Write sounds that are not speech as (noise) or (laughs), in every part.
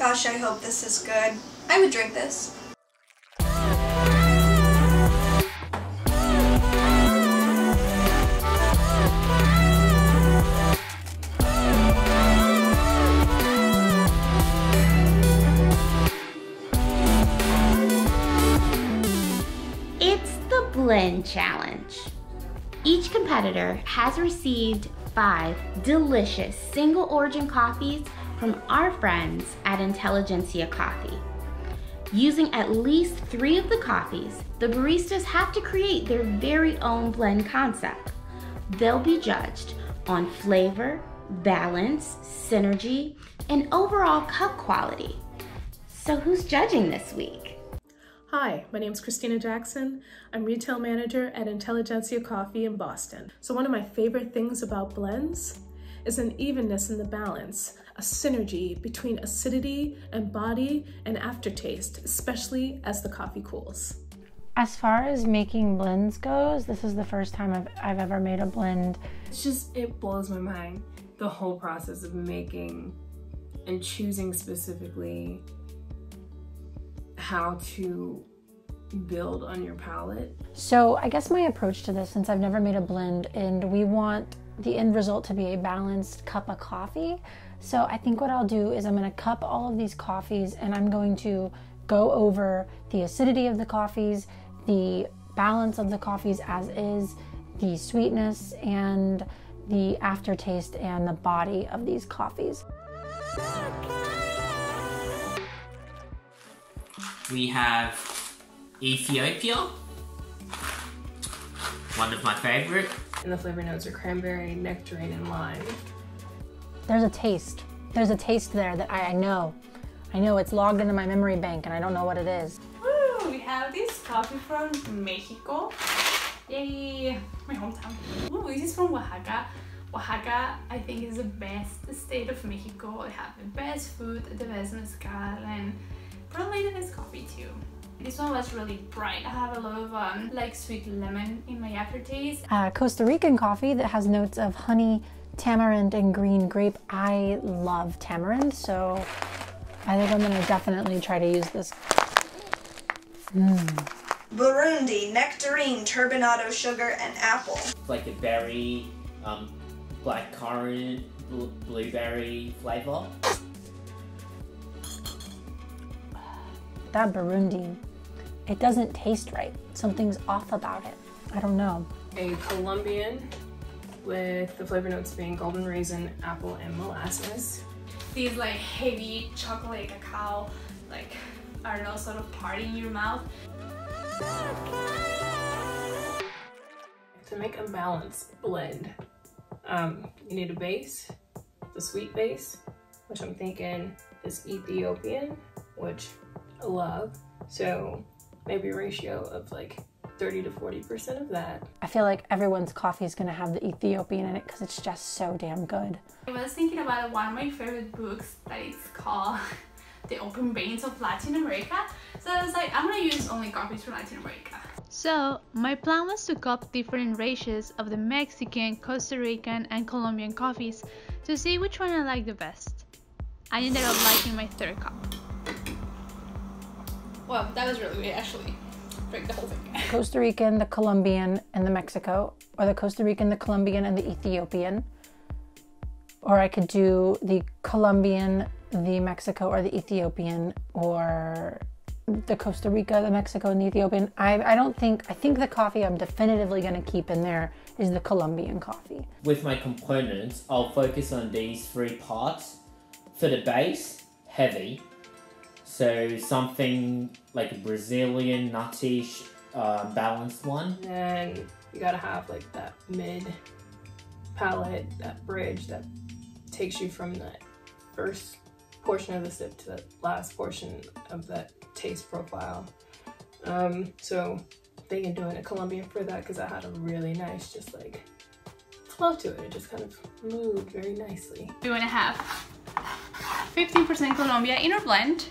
Gosh, I hope this is good. I would drink this. It's the Blend Challenge. Each competitor has received five delicious single origin coffees from our friends at Intelligentsia Coffee. Using at least three of the coffees, the baristas have to create their very own blend concept. They'll be judged on flavor, balance, synergy, and overall cup quality. So, who's judging this week? Hi, my name is Kristina Jackson. I'm retail manager at Intelligentsia Coffee in Boston. So one of my favorite things about blends is an evenness in the balance, a synergy between acidity and body and aftertaste, especially as the coffee cools. As far as making blends goes, this is the first time I've, I've ever made a blend. It's just, it blows my mind. The whole process of making and choosing specifically how to build on your palate. So I guess my approach to this, since I've never made a blend and we want the end result to be a balanced cup of coffee. So I think what I'll do is I'm gonna cup all of these coffees and I'm going to go over the acidity of the coffees, the balance of the coffees as is, the sweetness and the aftertaste and the body of these coffees. We have Ethiopia, one of my favorite. And the flavor notes are cranberry, nectarine, and lime. There's a taste. There's a taste there that I, I know. I know it's logged into my memory bank and I don't know what it is. Woo, we have this coffee from Mexico. Yay, my hometown. Ooh, this is from Oaxaca. Oaxaca, I think, is the best state of Mexico. They have the best food, the best mezcal, and probably the best coffee too. This one was really bright. I have a lot of um, like sweet lemon in my aftertaste. Uh, Costa Rican coffee that has notes of honey, tamarind, and green grape. I love tamarind, so I think I'm gonna definitely try to use this. Mm. Burundi, nectarine, turbinado sugar, and apple. Like a berry, um, black currant, bl blueberry flavor. That Burundi, it doesn't taste right. Something's off about it. I don't know. A Colombian with the flavor notes being golden raisin, apple, and molasses. These like heavy chocolate cacao, like I don't know, sort of party in your mouth. To make a balanced blend, um, you need a base, the sweet base, which I'm thinking is Ethiopian, which I love. So maybe a ratio of like 30 to 40% of that. I feel like everyone's coffee is gonna have the Ethiopian in it because it's just so damn good. I was thinking about one of my favorite books that is called (laughs) The Open Veins of Latin America. So I was like, I'm gonna use only coffees from Latin America. So, my plan was to cup different ratios of the Mexican, Costa Rican, and Colombian coffees to see which one I like the best. I ended up liking my third cup. Well, that was really weird actually. Break the whole thing. Costa Rican, the Colombian, and the Mexico, or the Costa Rican, the Colombian, and the Ethiopian. Or I could do the Colombian, the Mexico, or the Ethiopian, or the Costa Rica, the Mexico, and the Ethiopian. I, I don't think, I think the coffee I'm definitively going to keep in there is the Colombian coffee. With my components, I'll focus on these three parts. For the base, heavy. So something like a Brazilian nutty uh, balanced one. And you gotta have like that mid palate, that bridge that takes you from that first portion of the sip to the last portion of that taste profile. Um, so thinking doing a Colombian for that because I had a really nice just like flow to it. It just kind of moved very nicely. We want to have 15% Colombia in our blend.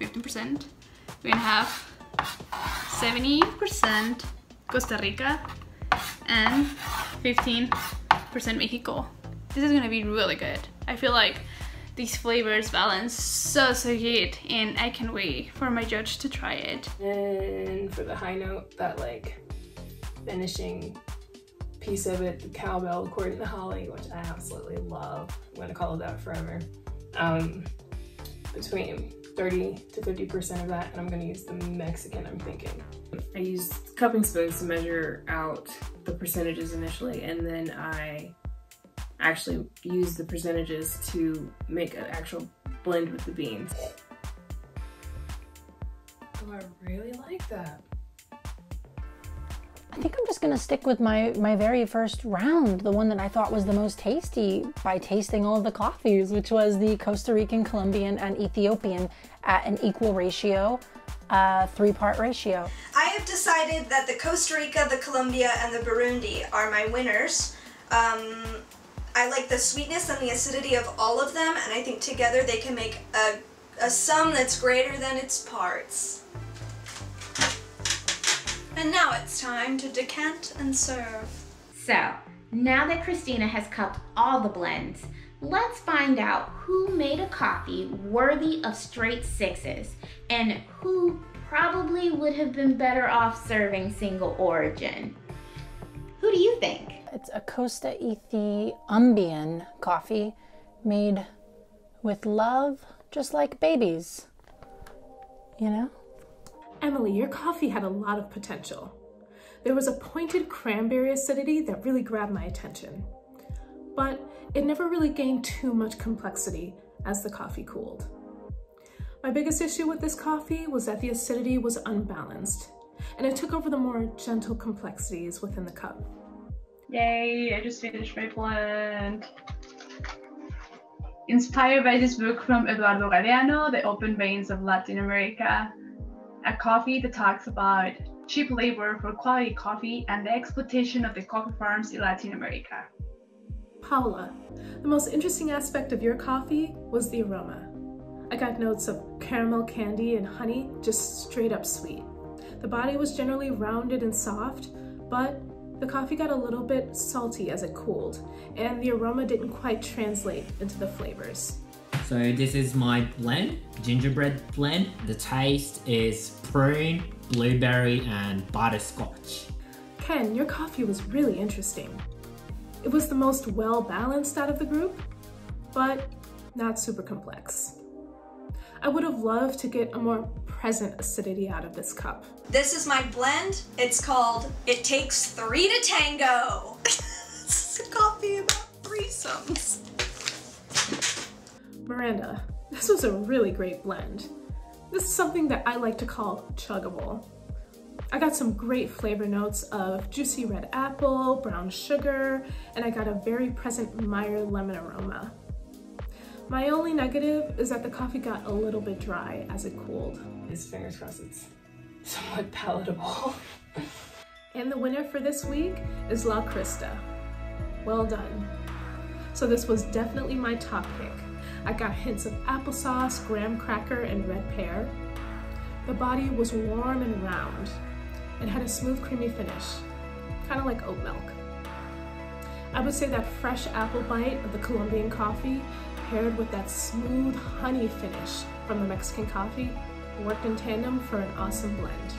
15%. We're gonna have 70% Costa Rica and 15% Mexico. This is gonna be really good. I feel like these flavors balance so so good and I can't wait for my judge to try it. And for the high note, that like finishing piece of it, the cowbell according to Holly, which I absolutely love. I'm gonna call it that forever. Um, between 30 to 50% of that, and I'm gonna use the Mexican, I'm thinking. I used cupping spoons to measure out the percentages initially, and then I actually used the percentages to make an actual blend with the beans. Oh, I really like that. I think I'm just gonna stick with my my very first round, the one that I thought was the most tasty by tasting all of the coffees, which was the Costa Rican, Colombian, and Ethiopian at an equal ratio, uh, three part ratio. I have decided that the Costa Rica, the Colombia, and the Burundi are my winners. Um, I like the sweetness and the acidity of all of them, and I think together they can make a, a sum that's greater than its parts. And now it's time to decant and serve. So, now that Kristina has cupped all the blends, let's find out who made a coffee worthy of straight sixes and who probably would have been better off serving single origin. Who do you think? It's a Costa Ethiopian coffee made with love, just like babies. You know? Emilee, your coffee had a lot of potential. There was a pointed cranberry acidity that really grabbed my attention. But it never really gained too much complexity as the coffee cooled. My biggest issue with this coffee was that the acidity was unbalanced, and it took over the more gentle complexities within the cup. Yay, I just finished my blend. Inspired by this book from Eduardo Galeano, The Open Veins of Latin America, a coffee that talks about cheap labor for quality coffee and the exploitation of the coffee farms in Latin America. Paola, the most interesting aspect of your coffee was the aroma. I got notes of caramel candy and honey, just straight up sweet. The body was generally rounded and soft, but the coffee got a little bit salty as it cooled, and the aroma didn't quite translate into the flavors. So this is my blend, gingerbread blend. The taste is prune, blueberry, and butterscotch. Ken, your coffee was really interesting. It was the most well balanced out of the group, but not super complex. I would have loved to get a more present acidity out of this cup. This is my blend. It's called It Takes Three to Tango. (laughs) it's a coffee about threesomes. Miranda, this was a really great blend. This is something that I like to call chuggable. I got some great flavor notes of juicy red apple, brown sugar, and I got a very present Meyer lemon aroma. My only negative is that the coffee got a little bit dry as it cooled. His fingers crossed it's somewhat palatable. (laughs) and the winner for this week is LaChrista. Well done. So this was definitely my top pick. I got hints of applesauce, graham cracker, and red pear. The body was warm and round. It had a smooth, creamy finish, kind of like oat milk. I would say that fresh apple bite of the Colombian coffee paired with that smooth honey finish from the Mexican coffee worked in tandem for an awesome blend.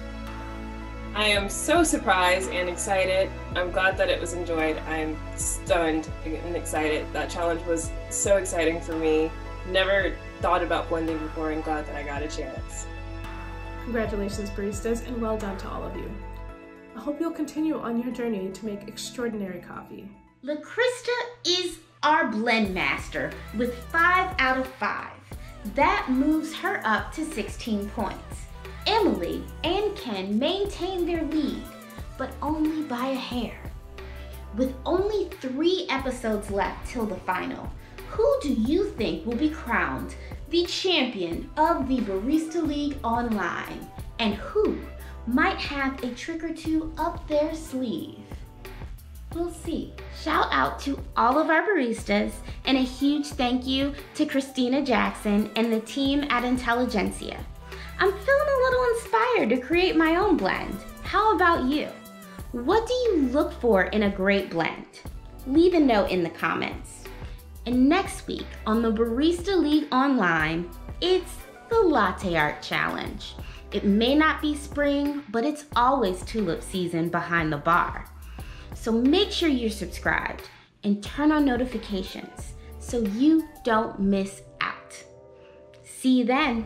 I am so surprised and excited. I'm glad that it was enjoyed. I'm stunned and excited. That challenge was so exciting for me. Never thought about blending before and glad that I got a chance. Congratulations, baristas, and well done to all of you. I hope you'll continue on your journey to make extraordinary coffee. LaChrista is our blend master with 5 out of 5. That moves her up to 16 points. Emilee and Ken maintain their lead, but only by a hair. With only three episodes left till the final, who do you think will be crowned the champion of the Barista League Online? And who might have a trick or two up their sleeve? We'll see. Shout out to all of our baristas and a huge thank you to Kristina Jackson and the team at Intelligentsia. I'm feeling a little inspired to create my own blend. How about you? What do you look for in a great blend? Leave a note in the comments. And next week on the Barista League Online, it's the Latte Art Challenge. It may not be spring, but it's always tulip season behind the bar. So make sure you're subscribed and turn on notifications so you don't miss out. See you then.